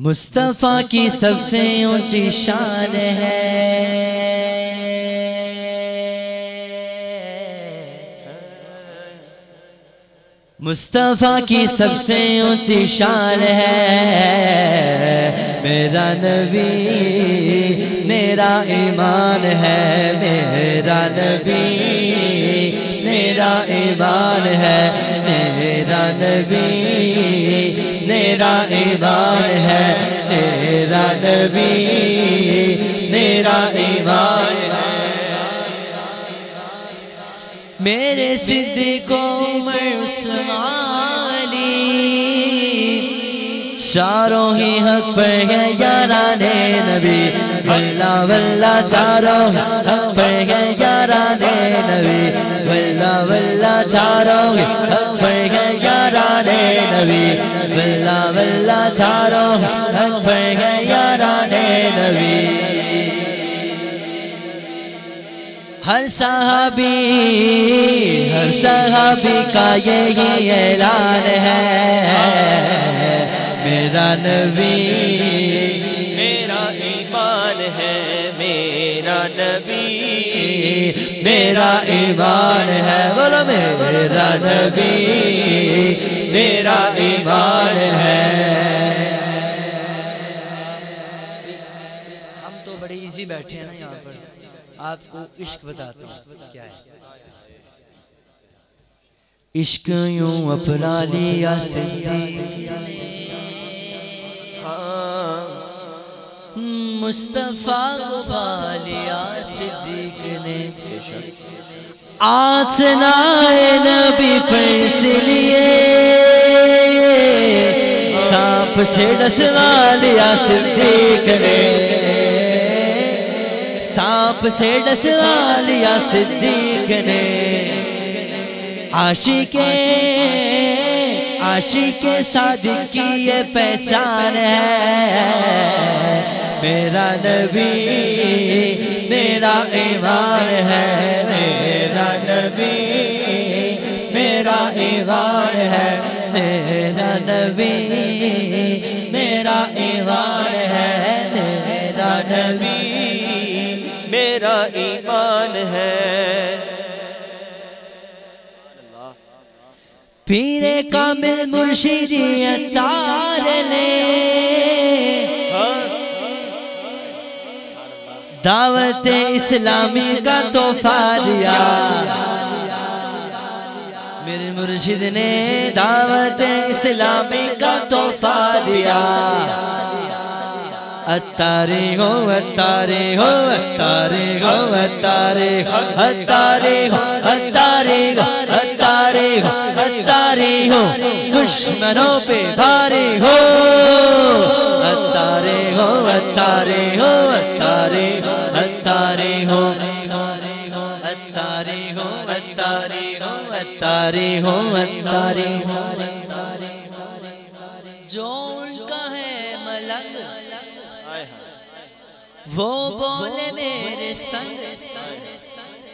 مصطفیٰ کی سب سے اونچی شان ہے۔ مصطفیٰ کی سب سے اونچی شان ہے۔ میرا نبی میرا ایمان ہے۔ میرا نبی میرا ایمان ہے۔ میرا نبی، میرا ایمان ہے، میرا نبی، میرا ایمان ہے۔ میرے صدقوں میں عثمانی، چاروں ہی حق پر ہے یاران نبی۔ واللہ واللہ چاروں حق پر ہے یاران نبی۔ واللہ واللہ چاروں حق پر ہے نبی بلا بلا چاروں حق پڑ گئے یاران نبی۔ ہر صحابی ہر صحابی کا یہی اعلان ہے۔ میرا نبی۔ میرا ایمان ہے میرا نبی۔ میرا ایمان ہے بولو میرا نبی۔ میرا ایمان ہے۔ ہم تو بڑے ایزی بیٹھے ہیں نا یہاں پر۔ آپ کو عشق بتاتا ہوں کیا ہے۔ عشق یوں اپنا لیا ہاں مصطفیٰ کو پالیا صدیق جی نے۔ آچنا نبی پر اس لیے۔ سانپ سے ڈسوا لیا صدیق جی نے۔ سانپ سے ڈسوا لیا صدیق جی نے۔ عاشق عاشق صادق کی یہ پہچان ہے۔ میرا نبی، میرا ایمان ہے۔ میرا نبی، میرا ایمان ہے۔ میرا نبی، میرا ایمان ہے۔ میرا نبی، میرا ایمان ہے۔ پیر کامل مرشدی اتار نے دعوت اسلامی کا تحفہ دیا۔ میرے مرشد نے دعوت اسلامی کا تحفہ دیا۔ اتاری ہو اتاری ہو اتاری ہو اتاری ہو اتاری ہو اتاری ہو اتاری ہو اتاری ہو۔ دشمنوں پہ بھاری ہو۔ اتاری ہو اتاری ہو اتاری ہو، اتاری ہو اتاری ہو اتاری ہو اتاری ہو۔ جو کا ہے ملک وہ بولے میرے سنگ۔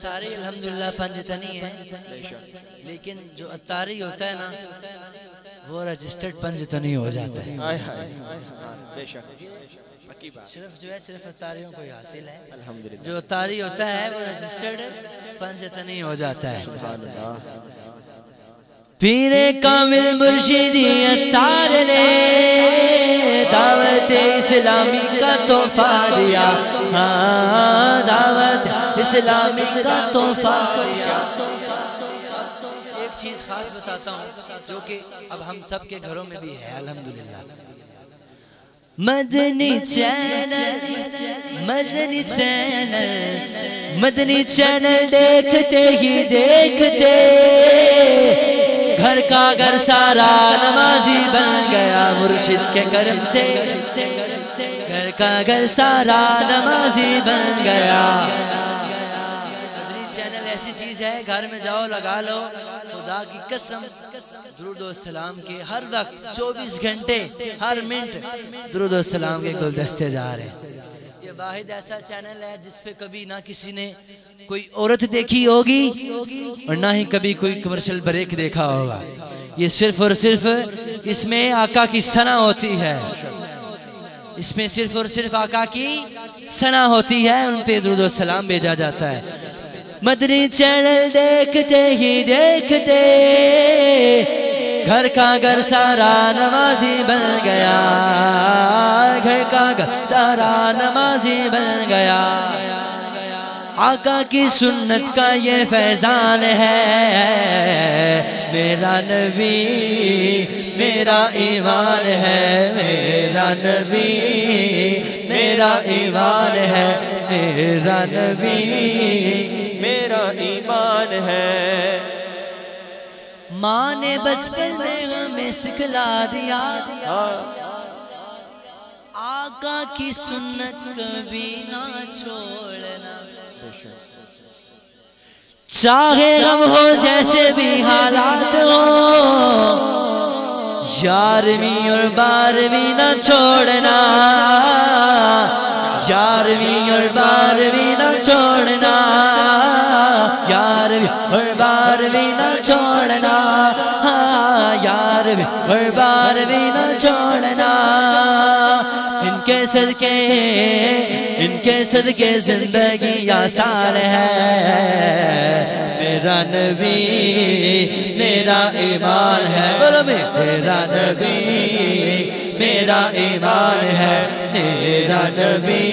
سارے الحمدللہ پنجتنی ہیں۔ لیکن جو اتاری ہوتا ہے نا وہ رجسٹرڈ پنجتنی ہو جاتا ہے۔ صرف جو ہے صرف اتاریوں کو حاصل ہے۔ جو اتاری ہوتا ہے وہ رجسٹرڈ پنجتنی ہو جاتا ہے۔ پیر کامل مرشدی اتار نے دعوت اسلامی کا تحفہ دیا۔ ہاں دعوت اسلامی کا تحفہ۔ ایک چیز خاص بتاتا ہوں جو کہ اب ہم سب کے گھروں میں بھی ہے الحمدللہ۔ مدنی چینل مدنی چینل مدنی چینل دیکھتے ہی دیکھتے۔ گھر کا گھر سارا نمازی بن گیا مرشد کے کرم سے۔ کا گھر سارا نمازی بن گیا۔ چینل ایسی چیز ہے، گھر میں جاؤ، لگا لو۔ خدا کی قسم، درود و سلام کے ہر وقت چوبیس گھنٹے، ہر منٹ درود و سلام کے گلدستے جا رہے ہیں۔ یہ واحد ایسا چینل ہے جس پہ کبھی نہ کسی نے کوئی عورت دیکھی ہوگی اور نہ ہی کبھی کوئی کمرشل بریک دیکھا ہوگا۔ یہ صرف اور صرف اس میں آقا کی سنا ہوتی ہے۔ اس میں صرف اور صرف آقا کی سنا ہوتی ہے، ان پہ درود و سلام بھیجا جاتا ہے۔ مدنی چینل دیکھتے ہی دیکھتے، گھر کا گھر سارا نمازی بن گیا۔ گھر کا گھر سارا نمازی بن گیا۔ آقا کی سنت کا یہ فیضان ہے۔ میرا نبی، میرا ایمان ہے۔ میرا نبی، میرا ایمان ہے۔ میرا نبی، میرا ایمان ہے۔ ماں نے بچپن میں ہمیں سکھلا دیا۔ ہاں۔ آقا کی سنت کبھی نہ چھوڑنا۔ چاہے غم ہو جیسے بھی حالات ہو یارویں اور بارہویں نہ چھوڑنا۔ یارویں اور بارہویں نہ چھوڑنا۔ یارویں اور بارہویں نہ چھوڑنا۔ ہاں یارویں اور بارہویں نہ چھوڑنا۔ کے صدقے ان کے صدقے زندگی آسان ہے۔ میرا نبی، میرا ایمان ہے۔ بولو میرا نبی، میرا ایمان ہے۔ میرا نبی،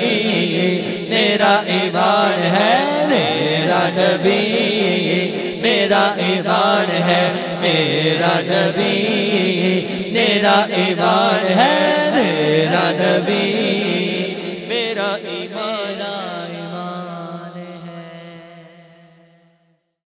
میرا ایمان ہے۔ میرا نبی میرا ایمان ہے میرا نبی میرا ایمان ہے میرا نبی میرا ایمان